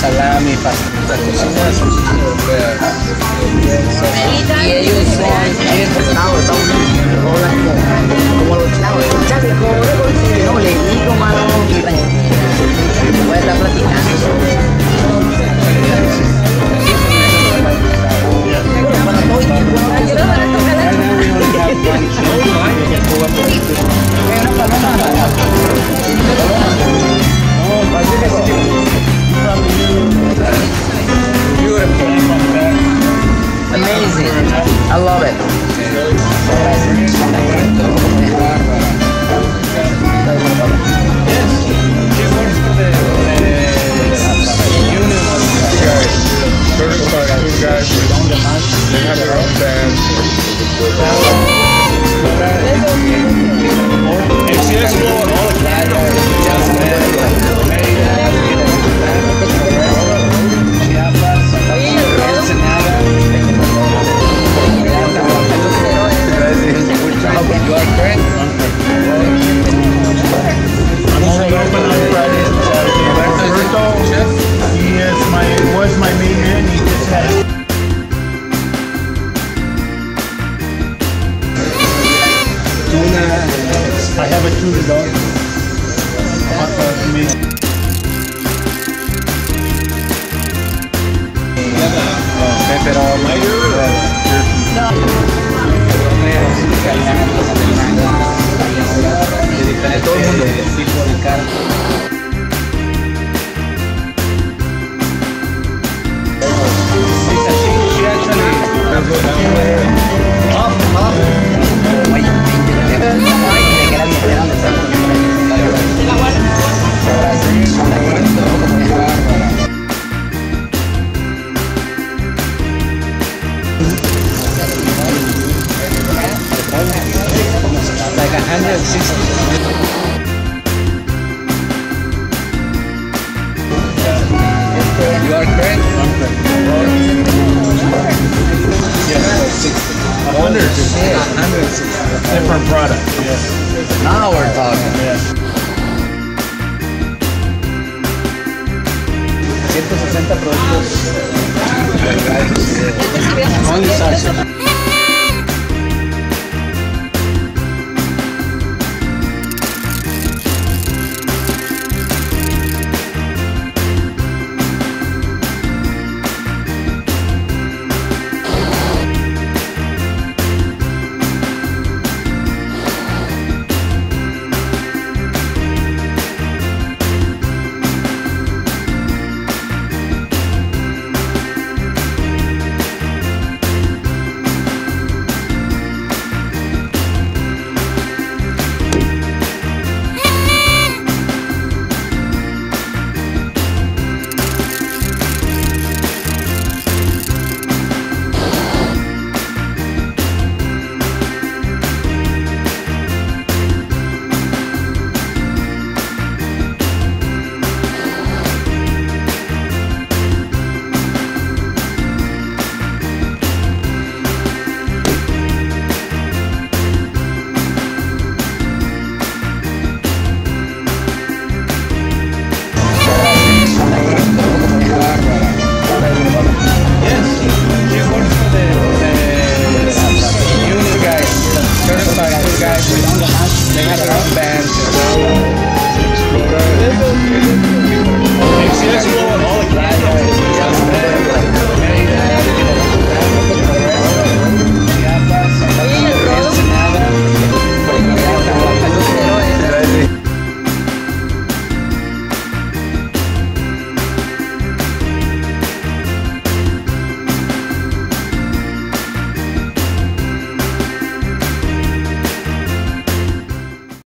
salami, pasta, cocinas. Y ellos son bien pescados, están hablan como, como los chavos. They have their own bands. You A tuna dog. Me. Carne. Like You are correct. Yeah, hundred and sixty. Different product. Yes. Now we're talking. Yes. 160 productos. Only